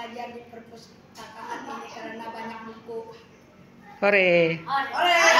belajar di perpustakaan ini karena banyak buku. Hore. Ore.